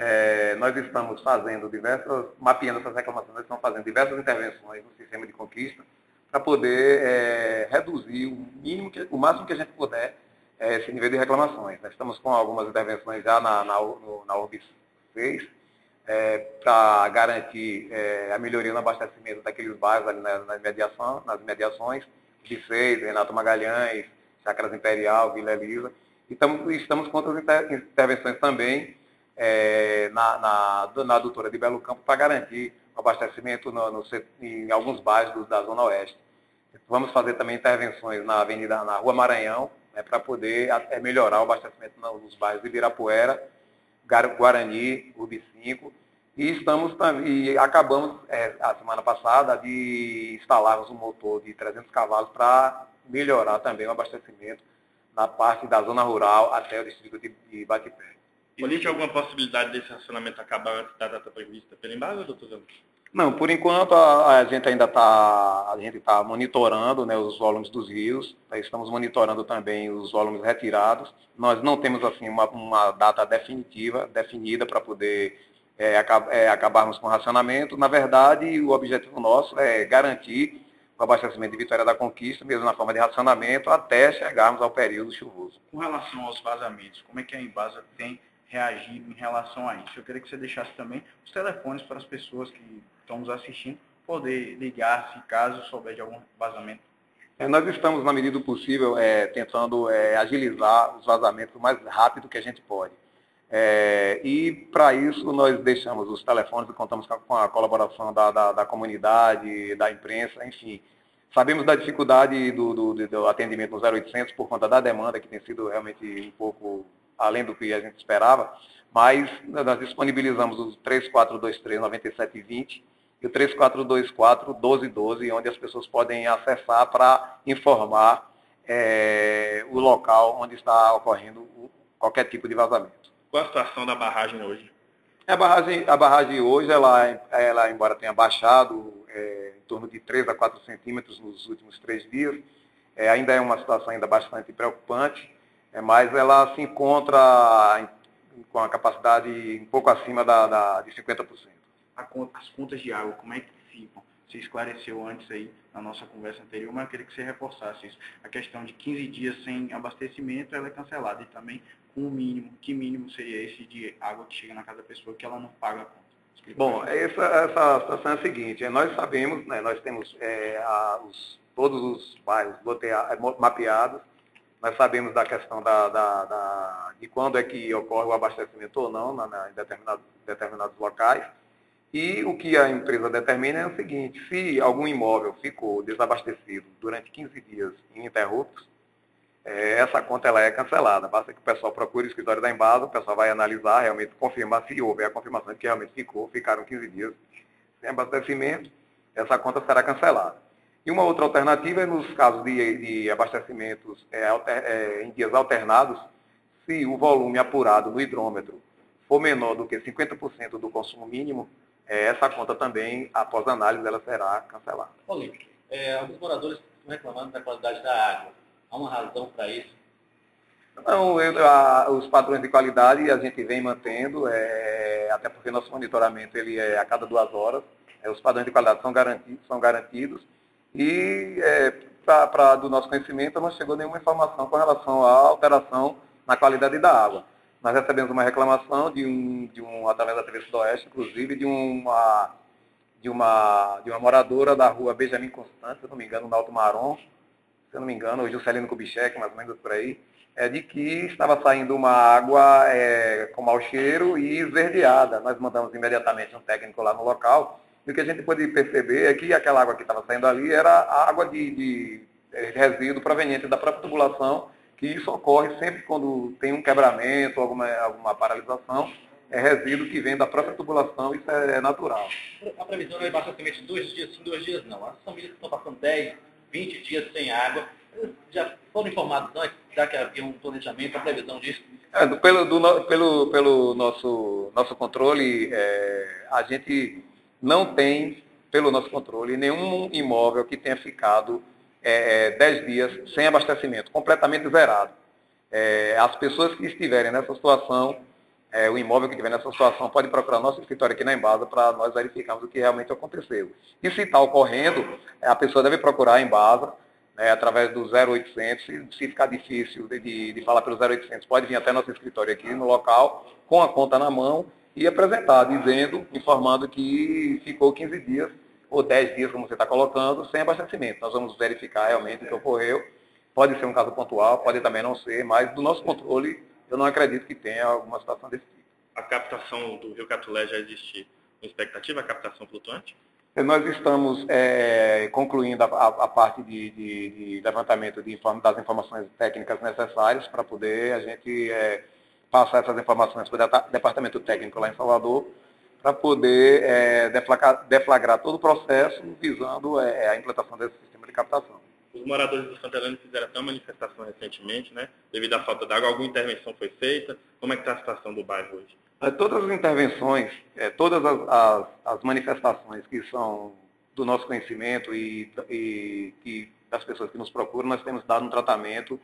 é, nós estamos fazendo diversas, mapeando essas reclamações, nós estamos fazendo diversas intervenções no sistema de conquista para poder é, reduzir o mínimo, que, o máximo que a gente puder é, esse nível de reclamações. Nós estamos com algumas intervenções já na, na, na URB 6, é, para garantir é, a melhoria no abastecimento daqueles bairros ali na, na mediação, nas mediações, de 6, Renato Magalhães, Chacras Imperial, Vila Elisa. E estamos, estamos com outras inter, intervenções também é, na, na, na adutora de Belo Campo para garantir o abastecimento no, no, em alguns bairros da Zona Oeste. Vamos fazer também intervenções na Avenida, na Rua Maranhão, né, para poder é, melhorar o abastecimento nos bairros de Ibirapuera, Guarani, Urbi 5. E, estamos, e acabamos, é, a semana passada, de instalarmos um motor de 300 cavalos para melhorar também o abastecimento na parte da zona rural até o distrito de, de Batipé. Existe alguma possibilidade desse racionamento acabar antes da data prevista pela embargo, doutor Zé Não, por enquanto a, a gente ainda está a gente está monitorando né, os volumes dos rios, né, estamos monitorando também os volumes retirados. Nós não temos assim uma, uma data definitiva, definida para poder é, é, acabarmos com o racionamento. Na verdade, o objetivo nosso é garantir o abastecimento de Vitória da Conquista, mesmo na forma de racionamento, até chegarmos ao período chuvoso. Com relação aos vazamentos, como é que a Embasa tem reagir em relação a isso. Eu queria que você deixasse também os telefones para as pessoas que estão nos assistindo poder ligar se caso souber de algum vazamento. É, nós estamos, na medida do possível, é, tentando é, agilizar os vazamentos o mais rápido que a gente pode. É, e para isso nós deixamos os telefones e contamos com a colaboração da, da, da comunidade, da imprensa, enfim. Sabemos da dificuldade do, do, do atendimento no 0800 por conta da demanda, que tem sido realmente um pouco além do que a gente esperava, mas nós disponibilizamos o 3423-9720 e o 3424-1212, onde as pessoas podem acessar para informar é, o local onde está ocorrendo qualquer tipo de vazamento. Qual a situação da barragem hoje? A barragem, a barragem hoje, ela, ela embora tenha baixado é, em torno de 3 a 4 centímetros nos últimos três dias, é, ainda é uma situação ainda bastante preocupante é, mas ela se encontra com a capacidade um pouco acima da, da, de 50%. As contas de água, como é que ficam? Você esclareceu antes aí na nossa conversa anterior, mas eu queria que você reforçasse isso. A questão de 15 dias sem abastecimento, ela é cancelada. E também com o mínimo, que mínimo seria esse de água que chega na casa da pessoa que ela não paga a conta? Explica Bom, essa, essa situação é a seguinte, nós sabemos, né, nós temos é, a, os, todos os bairros mapeados, nós sabemos da questão da, da, da, de quando é que ocorre o abastecimento ou não na, na, em determinados, determinados locais. E o que a empresa determina é o seguinte, se algum imóvel ficou desabastecido durante 15 dias ininterruptos, é, essa conta ela é cancelada. Basta que o pessoal procure o escritório da Embasa, o pessoal vai analisar, realmente confirmar se houver a confirmação de que realmente ficou, ficaram 15 dias sem abastecimento, essa conta será cancelada. E uma outra alternativa é nos casos de, de abastecimentos é, alter, é, em dias alternados, se o volume apurado no hidrômetro for menor do que 50% do consumo mínimo, é, essa conta também, após análise, ela será cancelada. Paulinho, é, alguns moradores estão reclamando da qualidade da água. Há uma razão para isso? Não, eu, a, os padrões de qualidade a gente vem mantendo, é, até porque nosso monitoramento ele é a cada duas horas. É, os padrões de qualidade são garantidos, são garantidos e, é, para do nosso conhecimento, não chegou nenhuma informação com relação à alteração na qualidade da água. Nós recebemos uma reclamação de um, de um através da TV Sudoeste, inclusive, de uma, de uma, de uma moradora da rua Benjamin Constante, se não me engano, no Alto Marom, se não me engano, o Celino Kubitschek, mais ou menos por aí, é de que estava saindo uma água é, com mau cheiro e esverdeada. Nós mandamos imediatamente um técnico lá no local e o que a gente pode perceber é que aquela água que estava saindo ali era água de, de eh, resíduo proveniente da própria tubulação, que isso ocorre sempre quando tem um quebramento, alguma, alguma paralisação, é resíduo que vem da própria tubulação, isso é natural. A previsão é basicamente dois dias sim, dois dias não. As famílias que estão passando 10, 20 dias sem água, já foram informados não, já que havia um planejamento, a previsão disso? É, pelo, do, pelo, pelo nosso, nosso controle, é, a gente não tem, pelo nosso controle, nenhum imóvel que tenha ficado é, 10 é, dias sem abastecimento, completamente zerado. É, as pessoas que estiverem nessa situação, é, o imóvel que estiver nessa situação pode procurar nosso escritório aqui na Embasa para nós verificarmos o que realmente aconteceu. E se está ocorrendo, a pessoa deve procurar a Embasa né, através do 0800. Se, se ficar difícil de, de, falar pelo 0800, pode vir até nosso escritório aqui no local, com a conta na mão e apresentar, dizendo, informando que ficou 15 dias ou 10 dias, como você está colocando, sem abastecimento. Nós vamos verificar realmente o que ocorreu. Pode ser um caso pontual, pode também não ser, mas do nosso controle, eu não acredito que tenha alguma situação desse tipo. A captação do Rio Catulé já existe uma expectativa, a captação flutuante? Nós estamos é, concluindo a, a, a parte de, de, de, levantamento de inform, das informações técnicas necessárias para poder a gente é, passar essas informações para o departamento técnico lá em Salvador, para poder é, deflagrar, deflagrar, todo o processo visando é, a implantação desse sistema de captação. Os moradores do Santa Helena fizeram até uma manifestação recentemente, né? Devido à falta d'água, alguma intervenção foi feita? Como é que está a situação do bairro hoje? É, todas as intervenções, é, todas as, as, as, manifestações que são do nosso conhecimento e, e, e, das pessoas que nos procuram, nós temos dado um tratamento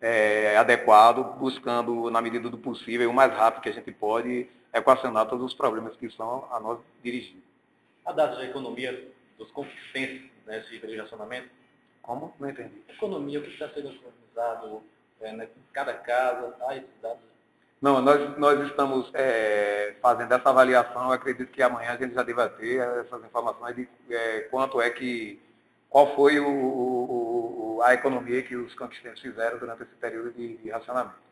é, adequado, buscando, na medida do possível, o mais rápido que a gente pode, equacionar todos os problemas que são a nós dirigidos. A data da economia dos consistentes nesse né, relacionamento como? Não entendi. Economia, o que está sendo economizado é, né, em cada casa, tá, esses dados? Não, nós, nós estamos é, fazendo essa avaliação, eu acredito que amanhã a gente já deva ter essas informações de é, quanto é que, qual foi o, o, a economia que os conquistantes fizeram durante esse período de, de racionamento.